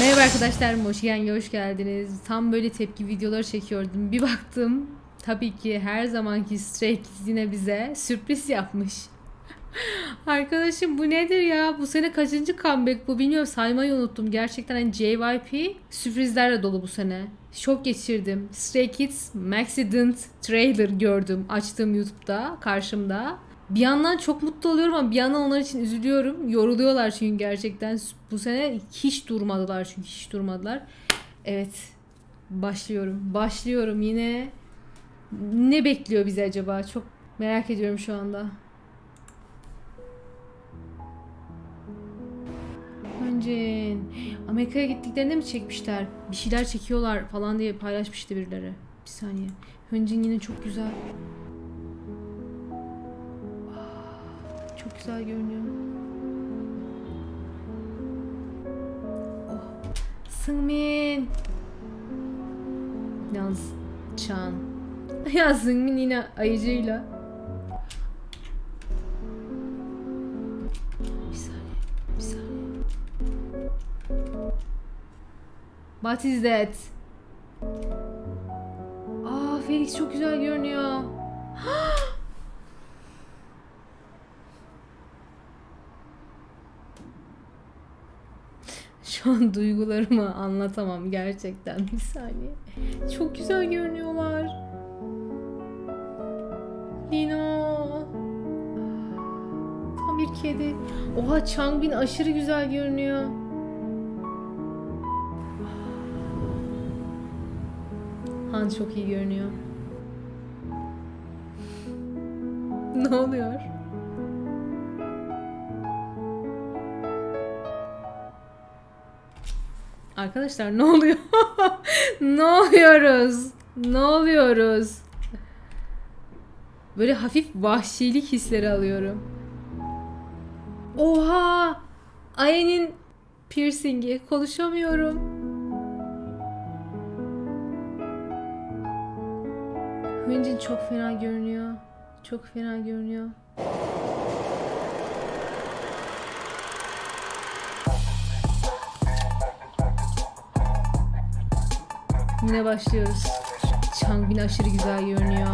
Merhaba arkadaşlar, geldin, hoş geldiniz. Tam böyle tepki videoları çekiyordum. Bir baktım, tabii ki her zamanki Stray yine bize sürpriz yapmış. Arkadaşım bu nedir ya? Bu sene kaçıncı comeback bu bilmiyorum saymayı unuttum. Gerçekten hani JYP sürprizlerle dolu bu sene. Şok geçirdim. Stray Kids Maxident trailer gördüm. Açtığım YouTube'da karşımda. Bir yandan çok mutlu oluyorum ama bir yandan onlar için üzülüyorum. Yoruluyorlar çünkü gerçekten. Bu sene hiç durmadılar çünkü hiç durmadılar. Evet. Başlıyorum. Başlıyorum yine. Ne bekliyor bizi acaba? Çok merak ediyorum şu anda. Önce Amerika'ya gittiklerinde mi çekmişler? Bir şeyler çekiyorlar falan diye paylaşmıştı birileri. Bir saniye. Höncin yine çok güzel. Çok güzel görünüyor. Oh. Sungmin. Yalnız Chan. ya Sungmin yine ayıcıyla. What is that? Aa Felix çok güzel görünüyor. Şu an duygularımı anlatamam gerçekten. Bir saniye. Çok güzel görünüyorlar. Lino. Tam bir kedi. Oha Changbin aşırı güzel görünüyor. Han çok iyi görünüyor. ne oluyor? Arkadaşlar ne oluyor? ne oluyoruz? Ne oluyoruz? Böyle hafif vahşilik hisleri alıyorum. Oha! Aye'nin piercingi. Konuşamıyorum. Hüncin çok fena görünüyor. Çok fena görünüyor. Yine başlıyoruz. Changbin aşırı güzel görünüyor.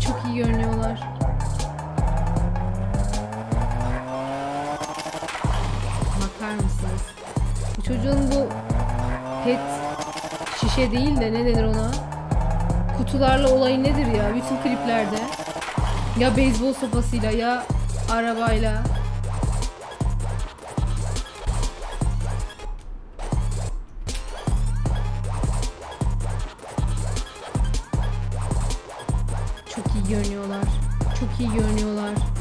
Çok iyi görünüyorlar. Bu çocuğun bu pet şişe değil de ne denir ona? kutularla olay nedir ya bütün kliplerde? Ya beyzbol sopasıyla ya arabayla. Çok iyi görünüyorlar. Çok iyi görünüyorlar.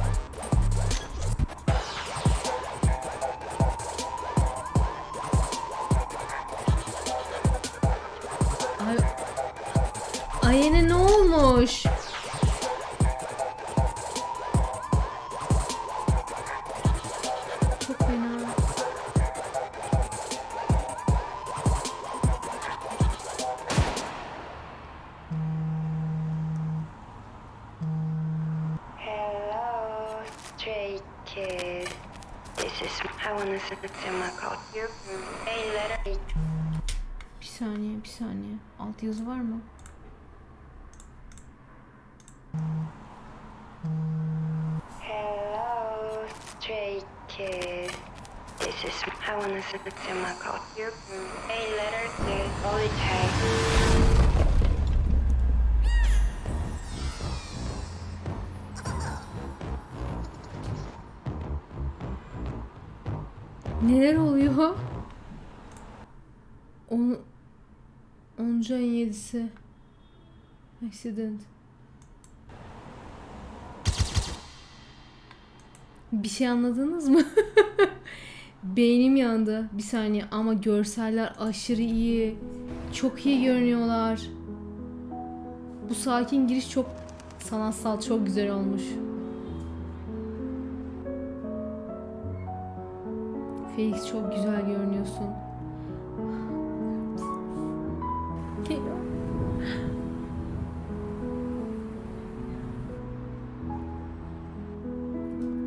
Bir saniye, bir saniye. Alt yazı var mı? Hello, stray kid. This is I wanna send my call. You a letter to Holy Neler oluyor? On... 10. ayın 7'si. Accident. Bir şey anladınız mı? Beynim yandı. Bir saniye ama görseller aşırı iyi. Çok iyi görünüyorlar. Bu sakin giriş çok Sanatsal çok güzel olmuş. Felix çok güzel görünüyorsun.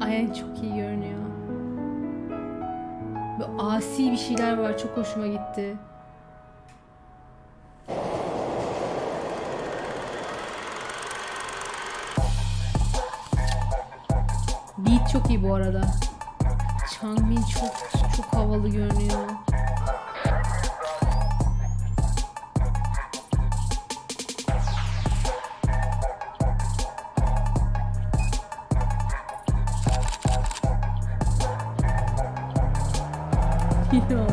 Ayan çok iyi görünüyor. Böyle asi bir şeyler var çok hoşuma gitti. Beat çok iyi bu arada. Changbin çok çok havalı görünüyor. Görünüyor.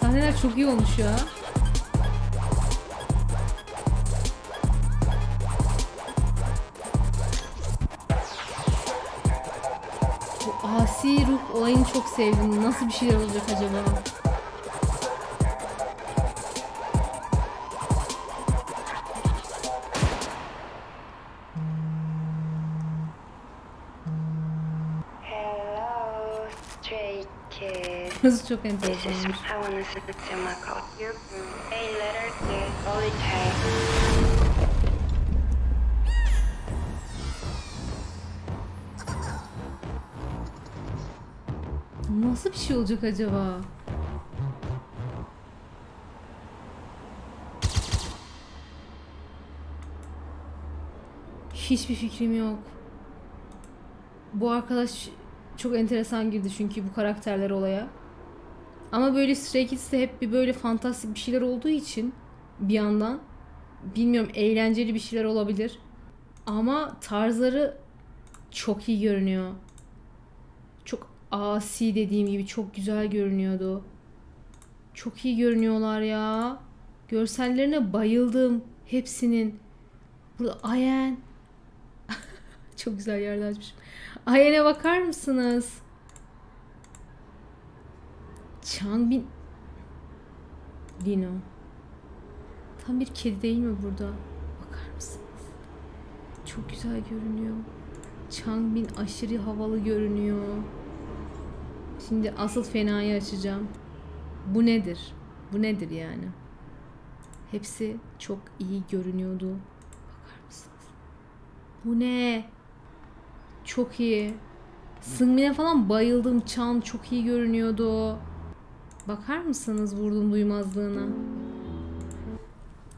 Sahneler çok iyi olmuş ya. Asi ruh olayını çok sevdim. Nasıl bir şeyler olacak acaba? Burası çok enteresanmış. Nasıl bir şey olacak acaba? Hiçbir fikrim yok. Bu arkadaş çok enteresan girdi çünkü bu karakterler olaya. Ama böyle Stray Kids'te hep bir böyle fantastik bir şeyler olduğu için bir yandan bilmiyorum eğlenceli bir şeyler olabilir. Ama tarzları çok iyi görünüyor. Asi dediğim gibi çok güzel görünüyordu. Çok iyi görünüyorlar ya. Görsellerine bayıldım hepsinin. Burada Ayen. çok güzel yerde açmışım. Ayen'e bakar mısınız? Changbin Lino. Tam bir kedi değil mi burada? Bakar mısınız? Çok güzel görünüyor. Changbin aşırı havalı görünüyor. Şimdi asıl fenayı açacağım. Bu nedir? Bu nedir yani? Hepsi çok iyi görünüyordu. Bakar mısınız? Bu ne? Çok iyi. Sungmin'e falan bayıldım. Chan çok iyi görünüyordu. Bakar mısınız vurdum duymazlığına?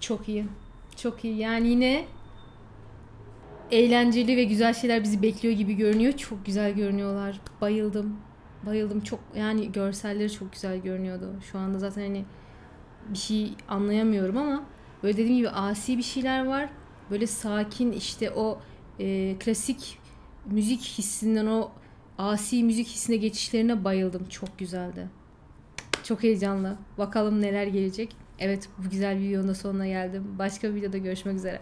Çok iyi. Çok iyi. Yani yine eğlenceli ve güzel şeyler bizi bekliyor gibi görünüyor. Çok güzel görünüyorlar. Bayıldım. Bayıldım. Çok yani görselleri çok güzel görünüyordu. Şu anda zaten hani bir şey anlayamıyorum ama böyle dediğim gibi asi bir şeyler var. Böyle sakin işte o e, klasik müzik hissinden o asi müzik hissine geçişlerine bayıldım. Çok güzeldi. Çok heyecanlı. Bakalım neler gelecek. Evet bu güzel videonun da sonuna geldim. Başka bir videoda görüşmek üzere.